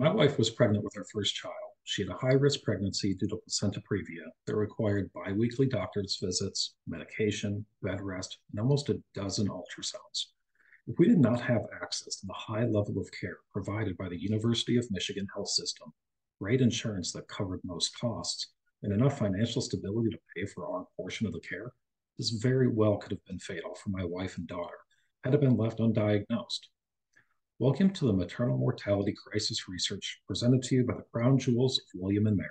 my wife was pregnant with her first child, she had a high risk pregnancy due to placenta previa that required biweekly doctor's visits, medication, bed rest, and almost a dozen ultrasounds. If we did not have access to the high level of care provided by the University of Michigan health system, great insurance that covered most costs, and enough financial stability to pay for our portion of the care, this very well could have been fatal for my wife and daughter had it been left undiagnosed. Welcome to the Maternal Mortality Crisis Research presented to you by the Crown Jewels of William and Mary.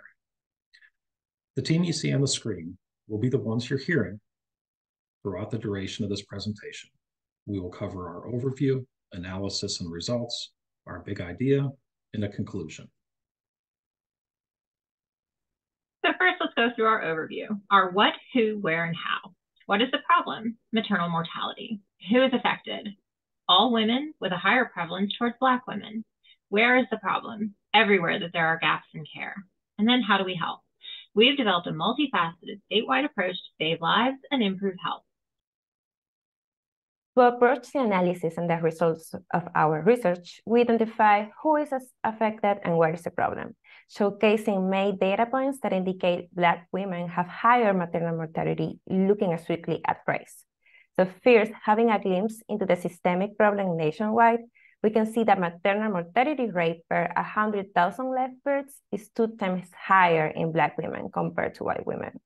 The team you see on the screen will be the ones you're hearing throughout the duration of this presentation. We will cover our overview, analysis and results, our big idea, and a conclusion. So first, let's go through our overview. Our what, who, where, and how. What is the problem? Maternal mortality. Who is affected? All women with a higher prevalence towards Black women. Where is the problem? Everywhere that there are gaps in care. And then how do we help? We've developed a multifaceted statewide approach to save lives and improve health. To approach the analysis and the results of our research, we identify who is affected and where is the problem, showcasing main data points that indicate Black women have higher maternal mortality looking strictly at race. So first, having a glimpse into the systemic problem nationwide, we can see that maternal mortality rate per 100,000 live births is two times higher in Black women compared to white women.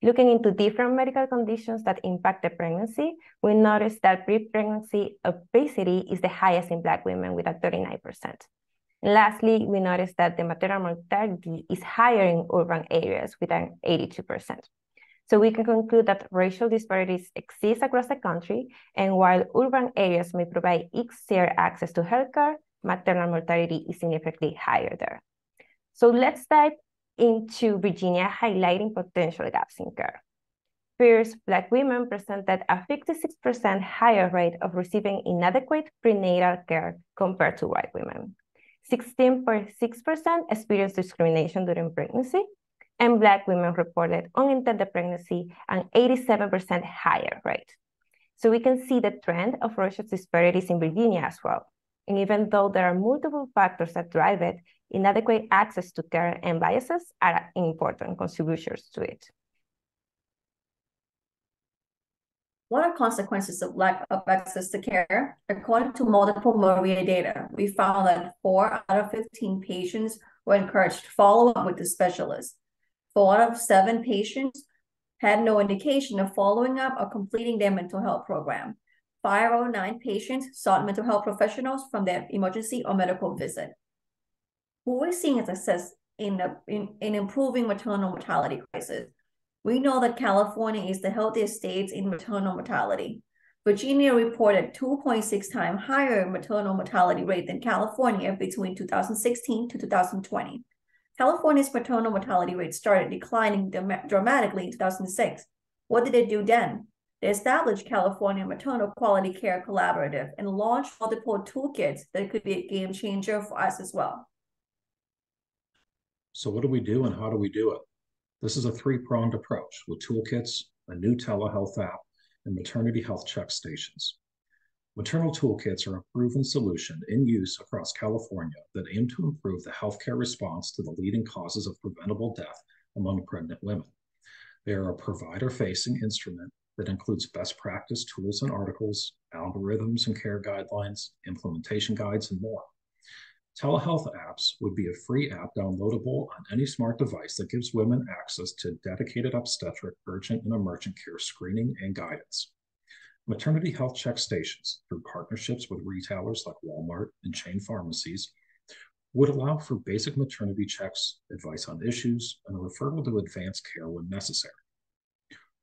Looking into different medical conditions that impact the pregnancy, we notice that pre-pregnancy obesity is the highest in Black women with a 39%. And lastly, we notice that the maternal mortality is higher in urban areas with an 82%. So we can conclude that racial disparities exist across the country, and while urban areas may provide easier access to healthcare, maternal mortality is significantly higher there. So let's dive into Virginia highlighting potential gaps in care. First, Black women presented a 56% higher rate of receiving inadequate prenatal care compared to white women. 16.6% experienced discrimination during pregnancy, and Black women reported unintended pregnancy an 87% higher rate. So we can see the trend of racial disparities in Virginia as well. And even though there are multiple factors that drive it, inadequate access to care and biases are important contributors to it. What are consequences of lack of access to care? According to multiple MMRIA data, we found that four out of 15 patients were encouraged to follow up with the specialist. Four out of seven patients had no indication of following up or completing their mental health program. Five out of nine patients sought mental health professionals from their emergency or medical visit. What we're seeing is success in, the, in, in improving maternal mortality crisis. We know that California is the healthiest state in maternal mortality. Virginia reported 2.6 times higher maternal mortality rate than California between 2016 to 2020. California's maternal mortality rate started declining dramatically in 2006. What did they do then? They established California Maternal Quality Care Collaborative and launched multiple toolkits that could be a game changer for us as well. So what do we do and how do we do it? This is a three-pronged approach with toolkits, a new telehealth app, and maternity health check stations. Maternal toolkits are a proven solution in use across California that aim to improve the healthcare response to the leading causes of preventable death among pregnant women. They are a provider facing instrument that includes best practice tools and articles, algorithms and care guidelines, implementation guides, and more. Telehealth apps would be a free app downloadable on any smart device that gives women access to dedicated obstetric, urgent, and emergent care screening and guidance. Maternity health check stations, through partnerships with retailers like Walmart and chain pharmacies, would allow for basic maternity checks, advice on issues, and a referral to advanced care when necessary.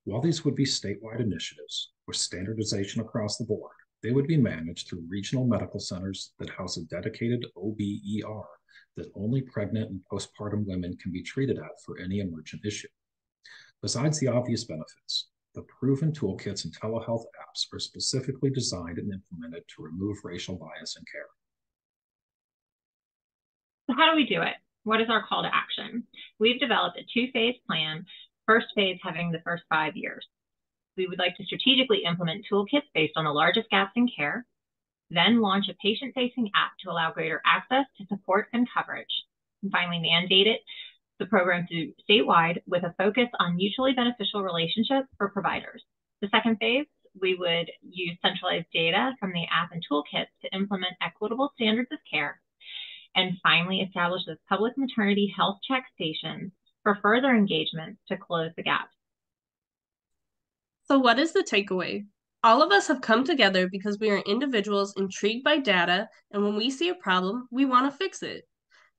While these would be statewide initiatives with standardization across the board, they would be managed through regional medical centers that house a dedicated OBER that only pregnant and postpartum women can be treated at for any emergent issue. Besides the obvious benefits, the proven toolkits and telehealth apps are specifically designed and implemented to remove racial bias in care. So how do we do it? What is our call to action? We've developed a two-phase plan, first phase having the first five years. We would like to strategically implement toolkits based on the largest gaps in care. then launch a patient-facing app to allow greater access to support and coverage. And finally, mandate it, the program to statewide with a focus on mutually beneficial relationships for providers. The second phase, we would use centralized data from the app and toolkits to implement equitable standards of care. And finally, establish those public maternity health check stations for further engagement to close the gap. So, what is the takeaway? All of us have come together because we are individuals intrigued by data, and when we see a problem, we want to fix it.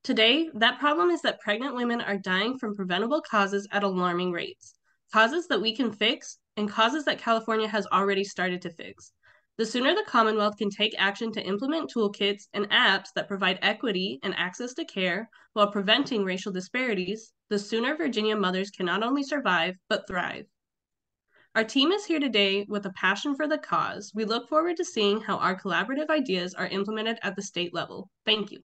Today, that problem is that pregnant women are dying from preventable causes at alarming rates, causes that we can fix, and causes that California has already started to fix. The sooner the Commonwealth can take action to implement toolkits and apps that provide equity and access to care while preventing racial disparities, the sooner Virginia mothers can not only survive, but thrive. Our team is here today with a passion for the cause. We look forward to seeing how our collaborative ideas are implemented at the state level. Thank you.